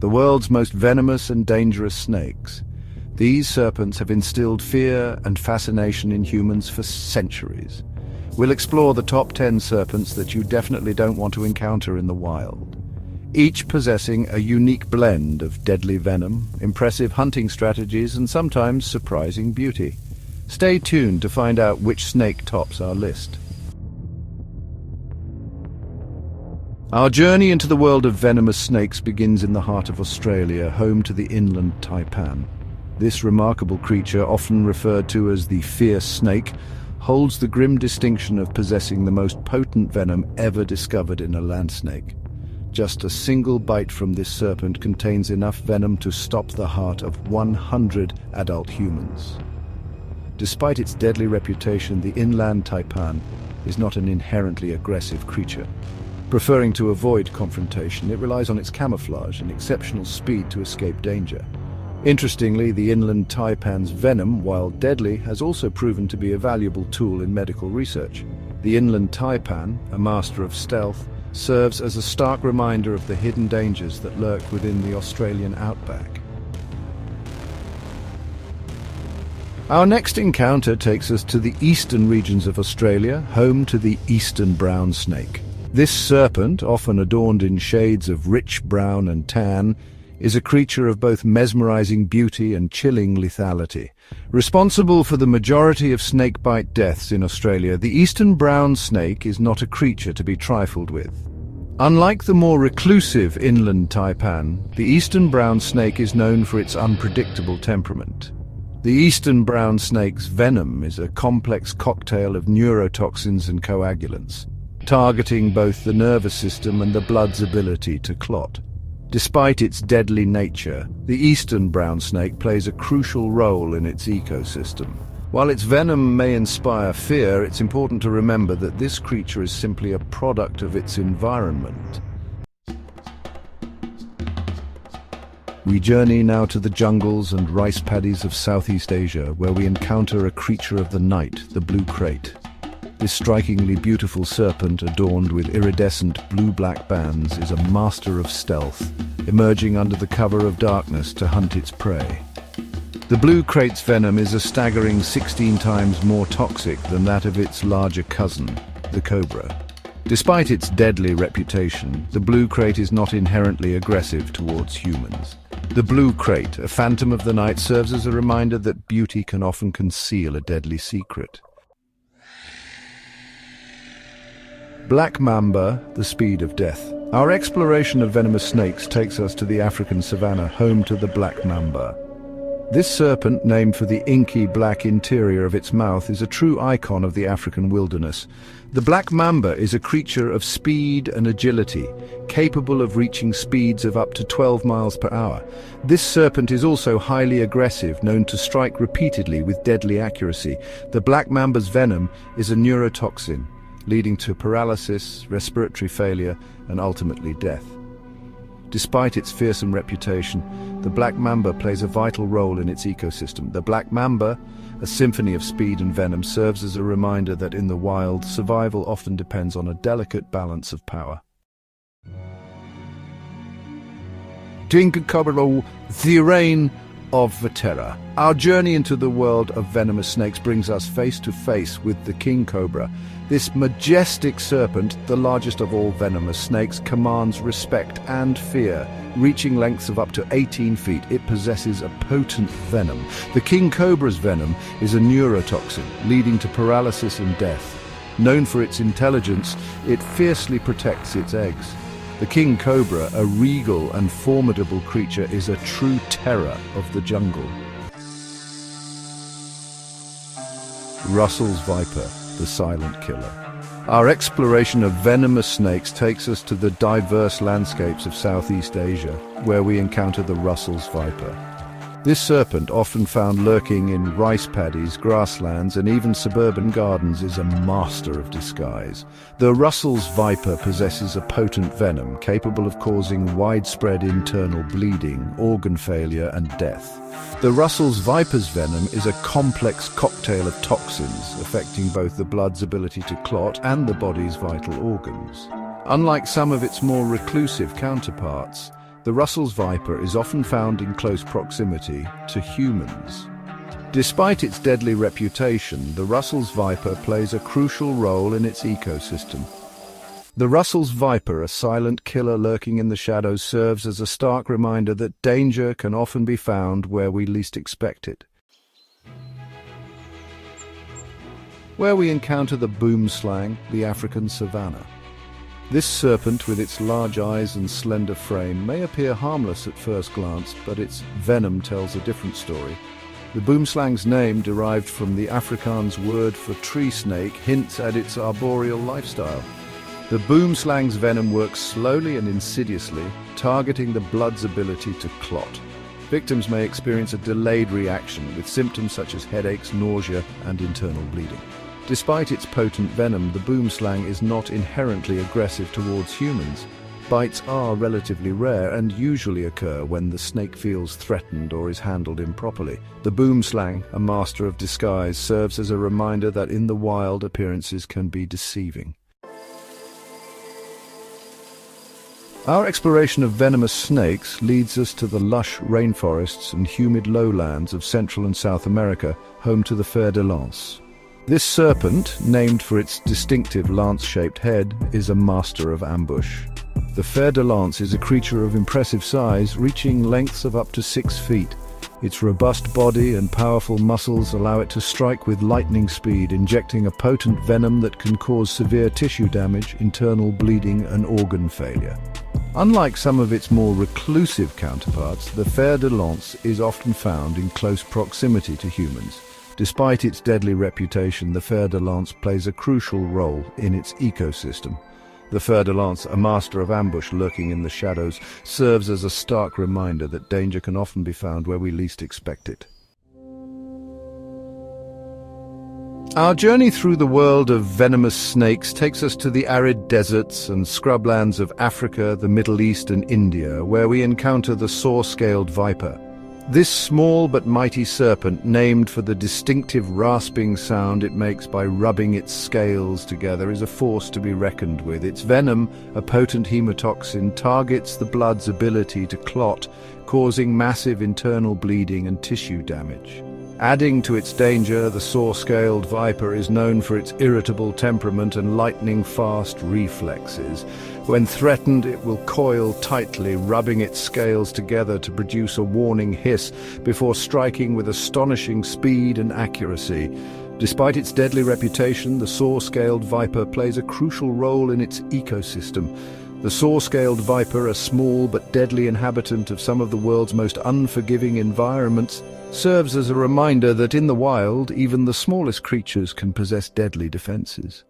the world's most venomous and dangerous snakes. These serpents have instilled fear and fascination in humans for centuries. We'll explore the top 10 serpents that you definitely don't want to encounter in the wild. Each possessing a unique blend of deadly venom, impressive hunting strategies, and sometimes surprising beauty. Stay tuned to find out which snake tops our list. Our journey into the world of venomous snakes begins in the heart of Australia, home to the inland taipan. This remarkable creature, often referred to as the fierce snake, holds the grim distinction of possessing the most potent venom ever discovered in a land snake. Just a single bite from this serpent contains enough venom to stop the heart of 100 adult humans. Despite its deadly reputation, the inland taipan is not an inherently aggressive creature. Preferring to avoid confrontation, it relies on its camouflage and exceptional speed to escape danger. Interestingly, the inland taipan's venom, while deadly, has also proven to be a valuable tool in medical research. The inland taipan, a master of stealth, serves as a stark reminder of the hidden dangers that lurk within the Australian outback. Our next encounter takes us to the eastern regions of Australia, home to the eastern brown snake. This serpent, often adorned in shades of rich brown and tan, is a creature of both mesmerizing beauty and chilling lethality. Responsible for the majority of snakebite deaths in Australia, the eastern brown snake is not a creature to be trifled with. Unlike the more reclusive inland taipan, the eastern brown snake is known for its unpredictable temperament. The eastern brown snake's venom is a complex cocktail of neurotoxins and coagulants targeting both the nervous system and the blood's ability to clot. Despite its deadly nature, the eastern brown snake plays a crucial role in its ecosystem. While its venom may inspire fear, it's important to remember that this creature is simply a product of its environment. We journey now to the jungles and rice paddies of Southeast Asia, where we encounter a creature of the night, the blue krait. This strikingly beautiful serpent adorned with iridescent blue-black bands is a master of stealth, emerging under the cover of darkness to hunt its prey. The blue krait's venom is a staggering 16 times more toxic than that of its larger cousin, the cobra. Despite its deadly reputation, the blue krait is not inherently aggressive towards humans. The blue krait, a phantom of the night, serves as a reminder that beauty can often conceal a deadly secret. Black Mamba, the speed of death. Our exploration of venomous snakes takes us to the African savanna, home to the black mamba. This serpent, named for the inky black interior of its mouth, is a true icon of the African wilderness. The black mamba is a creature of speed and agility, capable of reaching speeds of up to 12 miles per hour. This serpent is also highly aggressive, known to strike repeatedly with deadly accuracy. The black mamba's venom is a neurotoxin, leading to paralysis, respiratory failure, and ultimately death. Despite its fearsome reputation, the black mamba plays a vital role in its ecosystem. The black mamba, a symphony of speed and venom, serves as a reminder that in the wild, survival often depends on a delicate balance of power. Dinka the reign of Vatera. Our journey into the world of venomous snakes brings us face to face with the king cobra. This majestic serpent, the largest of all venomous snakes, commands respect and fear. Reaching lengths of up to 18 feet, it possesses a potent venom. The king cobra's venom is a neurotoxin, leading to paralysis and death. Known for its intelligence, it fiercely protects its eggs. The king cobra, a regal and formidable creature, is a true terror of the jungle. Russell's Viper, the silent killer. Our exploration of venomous snakes takes us to the diverse landscapes of Southeast Asia, where we encounter the Russell's Viper. This serpent, often found lurking in rice paddies, grasslands and even suburban gardens, is a master of disguise. The Russell's viper possesses a potent venom capable of causing widespread internal bleeding, organ failure and death. The Russell's viper's venom is a complex cocktail of toxins affecting both the blood's ability to clot and the body's vital organs. Unlike some of its more reclusive counterparts, The Russell's viper is often found in close proximity to humans. Despite its deadly reputation, the Russell's viper plays a crucial role in its ecosystem. The Russell's viper, a silent killer lurking in the shadows, serves as a stark reminder that danger can often be found where we least expect it. Where we encounter the boomslang, the African savanna. This serpent, with its large eyes and slender frame, may appear harmless at first glance, but its venom tells a different story. The boomslang's name, derived from the Afrikaans word for tree snake, hints at its arboreal lifestyle. The boomslang's venom works slowly and insidiously, targeting the blood's ability to clot. Victims may experience a delayed reaction with symptoms such as headaches, nausea, and internal bleeding. Despite its potent venom, the boomslang is not inherently aggressive towards humans. Bites are relatively rare and usually occur when the snake feels threatened or is handled improperly. The boomslang, a master of disguise, serves as a reminder that in the wild appearances can be deceiving. Our exploration of venomous snakes leads us to the lush rainforests and humid lowlands of Central and South America, home to the fer de lance. This serpent, named for its distinctive lance-shaped head, is a master of ambush. The fer de lance is a creature of impressive size, reaching lengths of up to six feet. Its robust body and powerful muscles allow it to strike with lightning speed, injecting a potent venom that can cause severe tissue damage, internal bleeding and organ failure. Unlike some of its more reclusive counterparts, the fer de lance is often found in close proximity to humans. Despite its deadly reputation, the fer de lance plays a crucial role in its ecosystem. The fer de lance, a master of ambush lurking in the shadows, serves as a stark reminder that danger can often be found where we least expect it. Our journey through the world of venomous snakes takes us to the arid deserts and scrublands of Africa, the Middle East and India, where we encounter the saw-scaled viper. This small but mighty serpent, named for the distinctive rasping sound it makes by rubbing its scales together, is a force to be reckoned with. Its venom, a potent hemotoxin, targets the blood's ability to clot, causing massive internal bleeding and tissue damage. Adding to its danger, the saw-scaled viper is known for its irritable temperament and lightning-fast reflexes. When threatened, it will coil tightly, rubbing its scales together to produce a warning hiss before striking with astonishing speed and accuracy. Despite its deadly reputation, the saw-scaled viper plays a crucial role in its ecosystem. The saw-scaled viper, a small but deadly inhabitant of some of the world's most unforgiving environments, serves as a reminder that in the wild, even the smallest creatures can possess deadly defenses.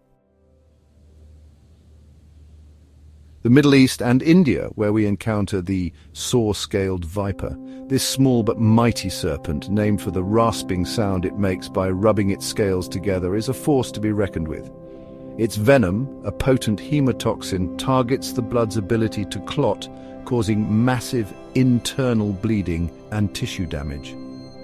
The Middle East and India, where we encounter the saw-scaled viper, this small but mighty serpent, named for the rasping sound it makes by rubbing its scales together, is a force to be reckoned with. Its venom, a potent hemotoxin, targets the blood's ability to clot, causing massive internal bleeding and tissue damage.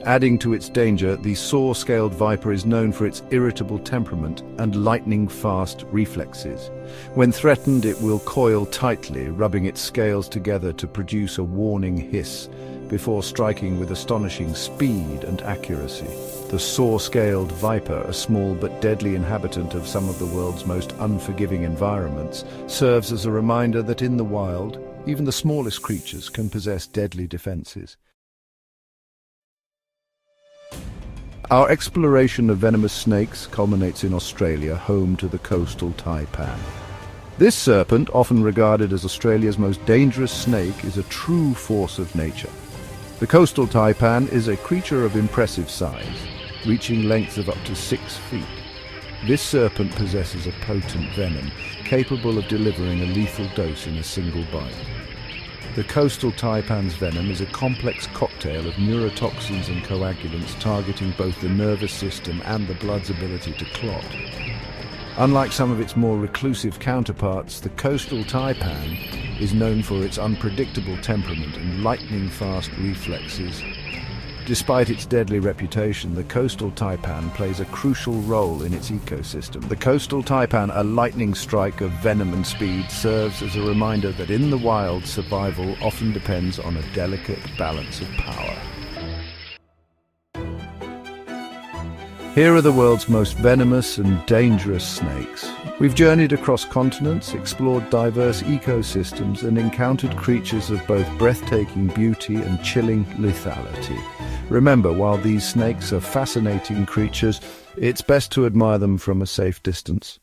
Adding to its danger, the saw-scaled viper is known for its irritable temperament and lightning-fast reflexes. When threatened, it will coil tightly, rubbing its scales together to produce a warning hiss, before striking with astonishing speed and accuracy. The saw-scaled viper, a small but deadly inhabitant of some of the world's most unforgiving environments, serves as a reminder that in the wild, even the smallest creatures can possess deadly defenses. Our exploration of venomous snakes culminates in Australia, home to the coastal taipan. This serpent, often regarded as Australia's most dangerous snake, is a true force of nature. The coastal taipan is a creature of impressive size, reaching lengths of up to six feet. This serpent possesses a potent venom, capable of delivering a lethal dose in a single bite. The coastal taipan's venom is a complex cocktail of neurotoxins and coagulants targeting both the nervous system and the blood's ability to clot. Unlike some of its more reclusive counterparts, the coastal taipan is known for its unpredictable temperament and lightning-fast reflexes. Despite its deadly reputation, the coastal taipan plays a crucial role in its ecosystem. The coastal taipan, a lightning strike of venom and speed, serves as a reminder that in the wild, survival often depends on a delicate balance of power. Here are the world's most venomous and dangerous snakes. We've journeyed across continents, explored diverse ecosystems, and encountered creatures of both breathtaking beauty and chilling lethality. Remember, while these snakes are fascinating creatures, it's best to admire them from a safe distance.